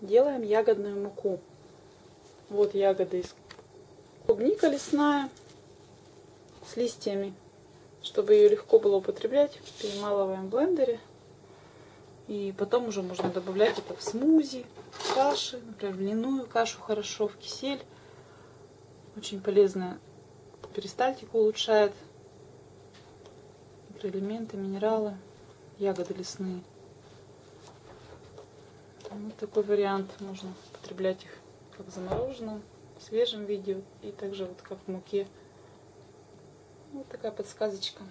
делаем ягодную муку. Вот ягоды из клубника лесная с листьями. Чтобы ее легко было употреблять, перемалываем в блендере. И потом уже можно добавлять это в смузи, в каши, например, в льняную кашу хорошо, в кисель. Очень полезная перистальтику улучшает. Микроэлементы, минералы, ягоды лесные. Вот такой вариант. Можно употреблять их как в замороженном, в свежем виде и также вот как в муке. Вот такая подсказочка.